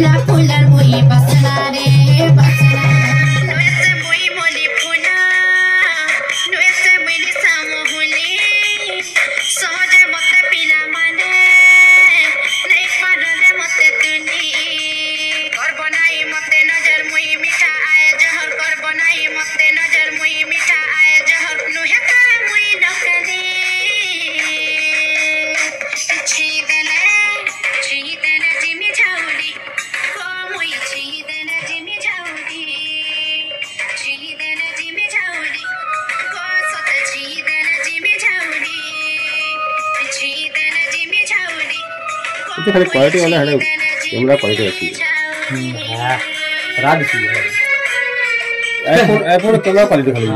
la culpa. तो खाली quality वाला है कैमरा क्वालिटी अच्छी है। राज चाहिए आईफोन आईफोन कैमरा क्वालिटी खाली